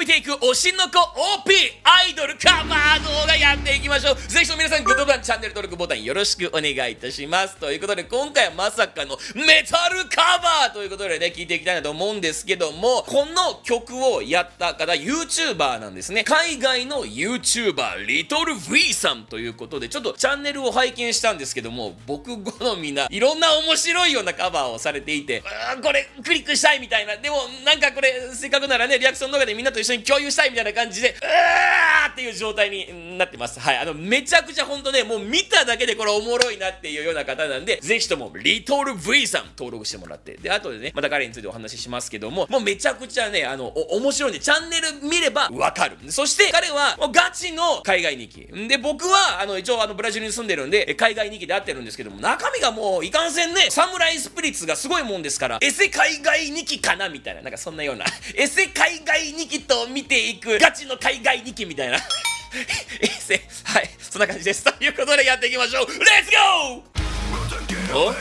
見ていく推しの子 OP アイドルカバー動画やっていきましょう。ぜひとも皆さんグッドボタンチャンネル登録ボタンよろしくお願いいたします。ということで今回はまさかのメタルカバーということでね聞いていきたいなと思うんですけどもこの曲をやった方 YouTuber なんですね。海外の YouTuber リトル V さんということでちょっとチャンネルを拝見したんですけども僕好みないろんな面白いようなカバーをされていてこれクリックしたいみたいな。でもなんかこれせっかくならねリアクション動画でみんなと一緒に共有したいみたいな感じでうーっていう状態になってますはいあのめちゃくちゃ本当ねもう見ただけでこれおもろいなっていうような方なんでぜひともリトル V さん登録してもらってで後でねまた彼についてお話ししますけどももうめちゃくちゃねあのお面白いんでチャンネル見ればわかるそして彼はもうガチの海外日記で僕はあの一応あのブラジルに住んでるんで海外日記で会ってるんですけども中身がもういかんせんねサムライスピリッツがすごいもんですからエセ海外日記かなみたいななんかそんなようなエセ海外日記と見ていく。ガチの海外日記みたいな。エセはい。そんな感じです。ということでやっていきましょう。レッツゴーおおおおお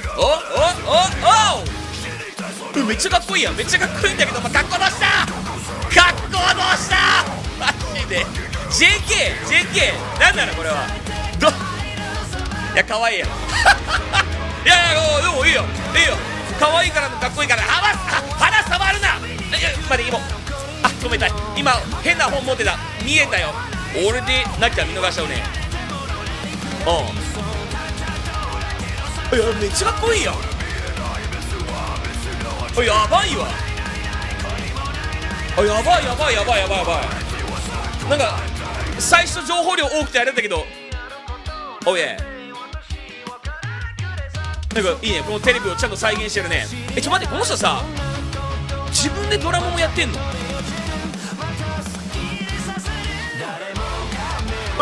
おめっちゃかっこいいやんめっちゃかっこいいんだけど、まあ、格好どうした格好どうしたマジで JKJK なんなのこれはどいや可愛いやんいやいやでもいいよいいよ可愛いからかっこいいから腹腹触るないや待って今止めたい。今変な本持ってた。見えたよ。俺でなきゃ見逃しちゃうね。うんいやめっちゃかっこいいやんあやばいわ。あやばいやばいやばいやばいやばい。なんか最初情報量多くてあれだけど。おいえなんかいいね。このテレビをちゃんと再現してるね。えちょ待ってこの人さ自分でドラムもやってんの？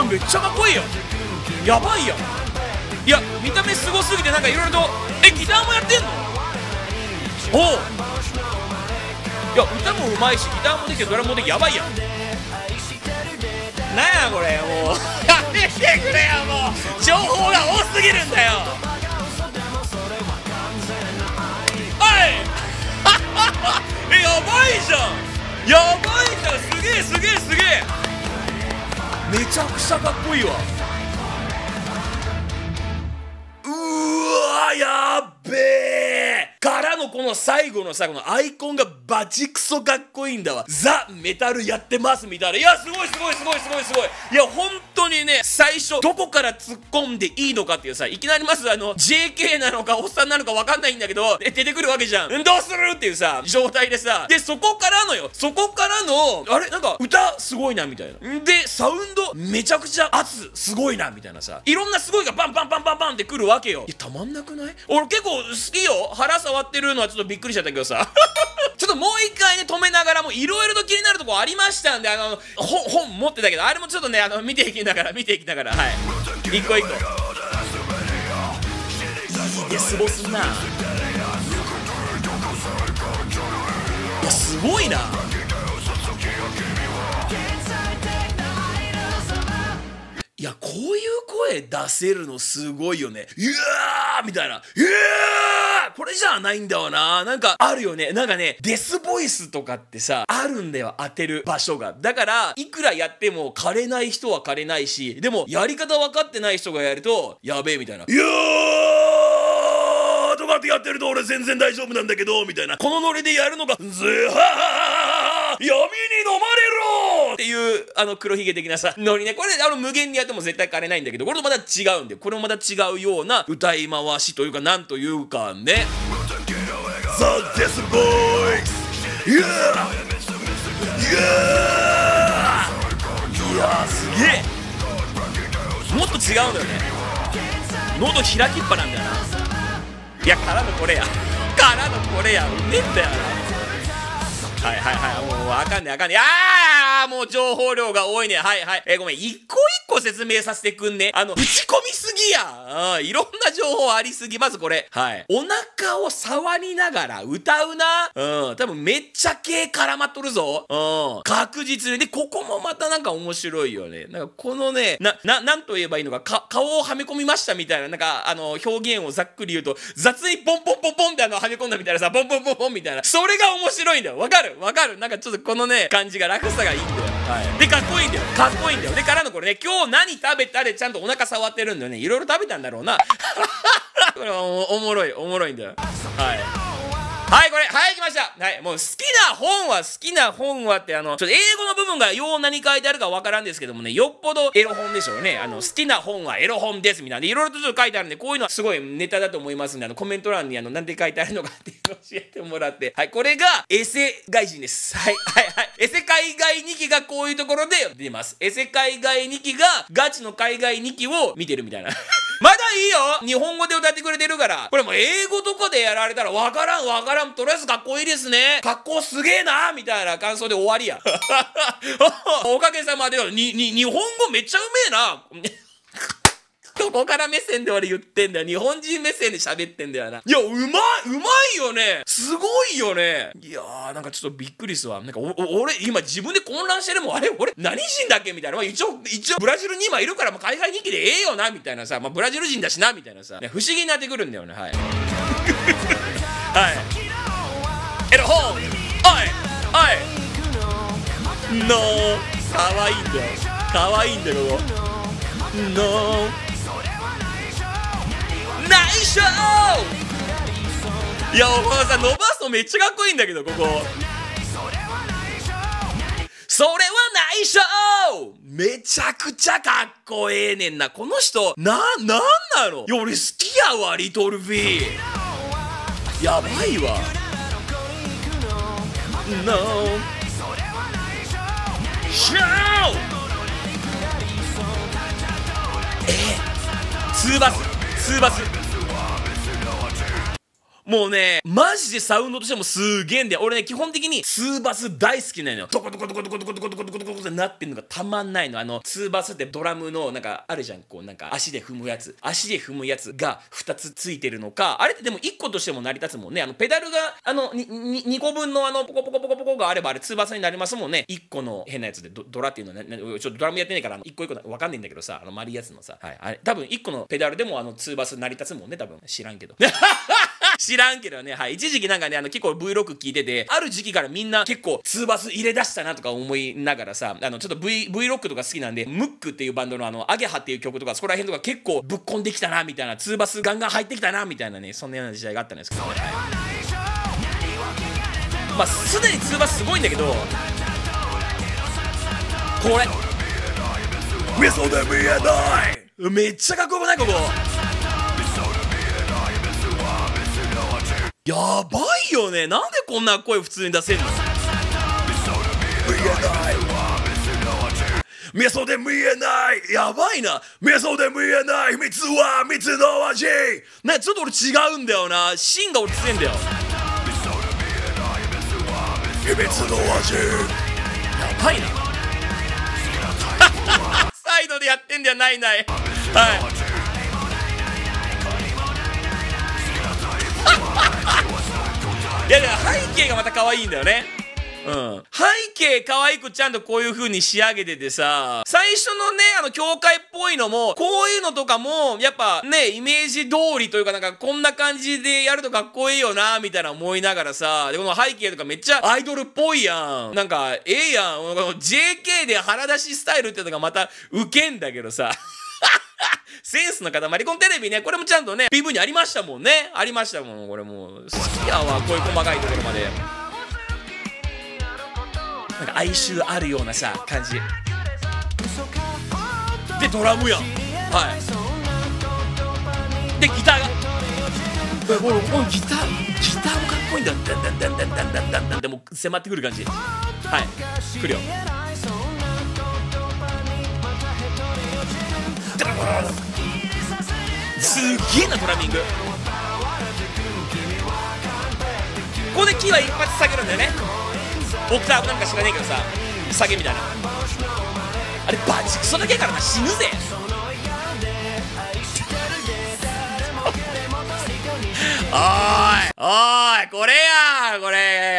めっちゃかっこいいよ。やばいやんいや見た目すごすぎてなんかいろいろとえギターもやってんの？おう。いや歌もうまいしギターもできてドラムもできてやばいやんなんやこれもう。やめてくれよもう。情報が多すぎるんだよ。おい！えやばいじゃん。やばいじゃん。すげえすげえすげえ。めちゃくちゃかっこいいわ。うわやっべえからのこの最後の最後のアイコンがバチクソかっこいいんだわ。ザ・メタルやってますみたいな。いやすごいすごいすごいすごいすごい。いや本当にね最初どこから突っ込んでいいのかっていうさいきなりまずあの JK なのかおっさんなのか分かんないんだけどで出てくるわけじゃん。どうするっていうさ状態でさでそこからのよ。そこからのあれ？なんか歌すごいなみたいな。でサウンドめちゃくちゃ圧すごいなみたいなさ。いろんなすごいがバンバンバンバンバンってくるわけよ。いやたまんなくない？俺結構好きよ。腹触ってるのはちょっとびっくりしちゃったけどさ。ちょっともう一回ね止めながらもいろいろと気になるとこありましたんであの本本持ってたけどあれもちょっとねあの見ていきながら見ていきながらはい。一個一個。いや、すごすんな。いやすごいな。やこういう声出せるのすごいよね。いやーみたいな「いやーこれじゃないんだわな。なんかあるよね。なんかねデスボイスとかってさあるんだよ。当てる場所が。だからいくらやっても枯れない人は枯れないしでもやり方分かってない人がやるとやべえみたいな「いやー!」とかってやってると俺全然大丈夫なんだけどみたいな。このノリでやるのが「ズハー闇に飲まれろ!」っていうあの黒ひげ的なさノリねこれあの無限にやっても絶対枯れないんだけどこれとまた違うんでこれもまた違うような歌い回しというかなんというかね The Death Boys! Yeah! Yeah! いやーすげえもっと違うんだよね喉開きっぱなんだよないやからのこれやからのこれやうめえんだよなはいはいはい。もうあかんねあかんねああもう情報量が多いね。はいはい。えー、ごめん。一個個説明させてくんね。あの、打ち込みすぎやうん、いろんな情報ありすぎ。まずこれ。はい。お腹を触りながら歌うな。うん。多分めっちゃ系絡まっとるぞ。うん。確実に。で、ここもまたなんか面白いよね。なんかこのね、な、な、なんと言えばいいのか、か、顔をはめ込みましたみたいな、なんか、あの、表現をざっくり言うと、雑にポンポンポンポンってあの、はめ込んだみたいなさ、ポンポンポンポンみたいな。それが面白いんだよ。わかる？わかる？なんかちょっとこのね、感じが楽さがいいんだよ。はい。で、かっこいいんだよ。かっこいいんだよ。で、からのこれね、今日何食べたでちゃんとお腹触ってるんだよね。いろいろ食べたんだろうな。これおおもろい、おもろいんだよ。はい。はいこれ。はい来ました。はいもう好きな本は好きな本はってあのちょっと英語の部分がよう何書いてあるかわからんですけどもねよっぽどエロ本でしょうね。あの好きな本はエロ本ですみたいな。いろいろとちょっと書いてあるんでこういうのはすごいネタだと思いますんであのコメント欄にあの何で書いてあるのかっていうのを教えてもらって。はいこれがエセ外人です。はいはいはい。エセ海外2期がこういうところで出ます。エセ海外2期がガチの海外2期を見てるみたいな。まだいいよ日本語で歌ってくれてるから。これも英語とかでやられたらわからんわからん。とりあえずかっこいいですね。かっこすげえなみたいな感想で終わりや。おかげさまで、に、に、日本語めっちゃうめえな。どこから目線で俺言ってんだよ。日本人目線で喋ってんだよな。いや、うまいうまいよねすごいよねいやー、なんかちょっとびっくりすわ。なんか、俺、今自分で混乱してるもん。あれ俺、何人だっけみたいな。まあ、一応、一応、ブラジルに今いるから、まあ、海外人気でええよな、みたいなさ。まあ、ブラジル人だしな、みたいなさ。ね、不思議になってくるんだよね、はい。はい。エロホーンおいおいのー、かわいいんだよ。かわいいんだよ、ここ。のー内緒！いやお母さん伸ばすとめっちゃかっこいいんだけどここ。それは内緒！めちゃくちゃかっこええねんな。この人な、なんなの？いや俺好きやわ Little V やばいわ。No シャーえツーバス。ツーバス。もうね、マジでサウンドとしてもすげえんだよ。俺ね、基本的にツーバス大好きなのよ。ドコドコドコドコドコドコドコドコドコってなってんのがたまんないの。あの、ツーバスってドラムのなんかあるじゃん。こうなんか足で踏むやつ。足で踏むやつが2つついてるのか、あれってでも1個としても成り立つもんね。あの、ペダルが、あの、2個分のあの、ポコポコポコポコがあればあれツーバスになりますもんね。1個の変なやつでドラっていうのは、ね、ちょっとドラムやってないから、1個1個わかんないんだけどさ、あの丸いやつのさ、はい。あれ、多分1個のペダルでもあのツーバス成り立つもんね。多分知らんけど。知らんけどね、はい。一時期なんかね、あの、結構 Vlog 聞いてて、ある時期からみんな結構、ツーバス入れ出したなとか思いながらさ、あの、ちょっと V、Vlog とか好きなんで、ムックっていうバンドのあの、アゲハっていう曲とか、そこら辺とか結構ぶっこんできたな、みたいな、ツーバスガンガン入ってきたな、みたいなね、そんなような時代があったんですけど。まあ、すでにツーバスすごいんだけど、これ。めっちゃかっこよくない？ここやばいよね。なんでこんな声普通に出せんの？見えで見えない。やばいな。見えで見えない。秘密は蜜の味。ねちょっと俺違うんだよな。芯が俺強いんだよ。秘密の味。やばいな。サイドでやってんじゃないない。はいいやでも背景がまた可愛いんだよねうん、背景可愛くちゃんとこういう風に仕上げててさ、最初のね、あの、教会っぽいのも、こういうのとかも、やっぱね、イメージ通りというかなんか、こんな感じでやるとかっこいいよな、みたいな思いながらさ、で、この背景とかめっちゃアイドルっぽいやん。なんか、ええやん。JK で腹出しスタイルってのがまた、ウケんだけどさ。センスの塊。このテレビね、これもちゃんとね、PV にありましたもんね。ありましたもん。これもう、好きやわ、こういう細かいところまで。なんか哀愁あるようなさ、感じ。で、ドラムやん。はい。で、ギターが。これ、このギター、ギターもかっこいいんだ。ダンダンダンダンダンダンダンダンでも迫ってくる感じ。はい。来るよ。すげえなドラミング。ここでキーは一発下げるんだよね。オクターブなんか知らねえけどさ下げみたいな。あれバチクソだけやからな。死ぬぜ。おいおいこれやこれ。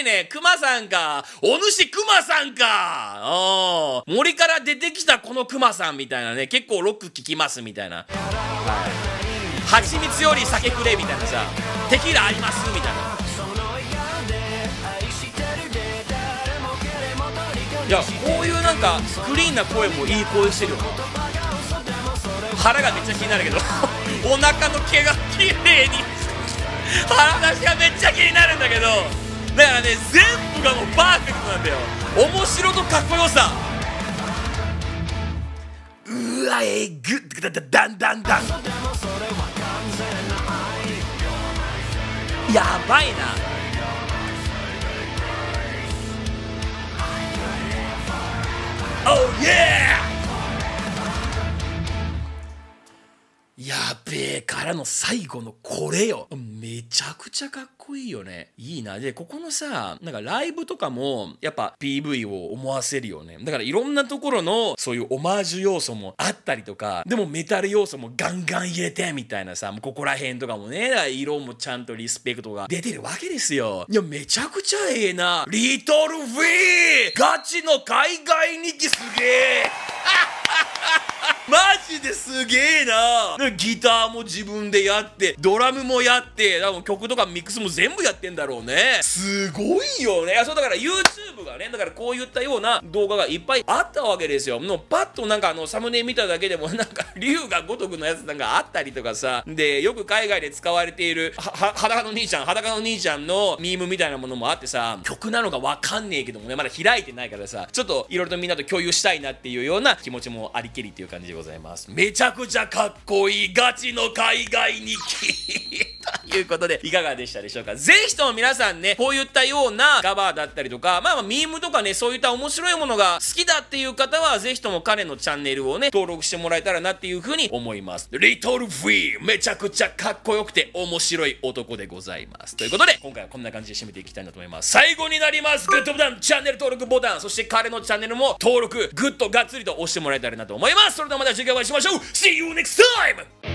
いねクマさんか。お主クマさんか。おー森から出てきたこのクマさんみたいなね結構ロック聞きますみたいな。はい。蜂蜜より酒くれみたいなさ。テキーラありますみたいな。いやこういうなんかクリーンな声もいい声してるよ腹がめっちゃ気になるけど。お腹の毛が綺麗に。腹出しがめっちゃ気になるんだけど。だからね全部がもうパーフェクトなんだよ。面白とかっこよさ。うわえぐっ。だだだんだんだん。やばいな。Oh yeah! やべえからの最後のこれよ。めちゃくちゃかっこいいよね。いいな。でここのさなんかライブとかもやっぱ PV を思わせるよね。だからいろんなところのそういうオマージュ要素もあったりとかでもメタル要素もガンガン入れてみたいなさもうここら辺とかもね。色もちゃんとリスペクトが出てるわけですよ。いやめちゃくちゃええな。リトルフィーガチの海外日記すげえ。マジですげえな。ギターも自分でやってドラムもやって多分曲とかミックスも全部やってんだろうね。すごいよね。そうだから YouTube がねだからこういったような動画がいっぱいあったわけですよ。もうパッとなんかあのサムネ見ただけでもなんか竜が如くのやつなんかあったりとかさ。でよく海外で使われているはは裸の兄ちゃん裸の兄ちゃんのミームみたいなものもあってさ曲なのかわかんねえけどもねまだ開いてないからさちょっといろいろとみんなと共有したいなっていうような気持ちもありけりっていう感じでございます。めちゃくちゃかっこいい。ガチの海外日記。ということでいかがでしたでしょうか？ぜひとも皆さんねこういったようなカバーだったりとかまあまあミームとかねそういった面白いものが好きだっていう方はぜひとも彼のチャンネルをね登録してもらえたらなっていうふうに思います。 Little V めちゃくちゃかっこよくて面白い男でございます。ということで今回はこんな感じで締めていきたいなと思います。最後になりますグッドボタンチャンネル登録ボタン。そして彼のチャンネルも登録グッドがっつりと押してもらえたらなと思います。それではまた次回お会いしましょう。See you next time!